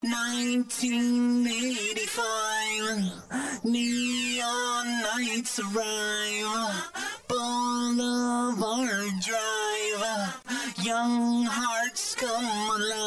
1985, neon nights arrive, Boulevard Drive, young hearts come alive.